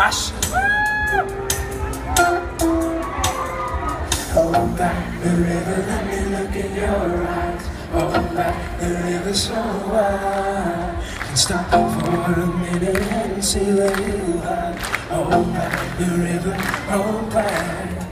Ash. Hold back the river, let me look in your eyes. Hold back the river so wide. And stop for a minute and see where you are. Hold back the river, Hold back.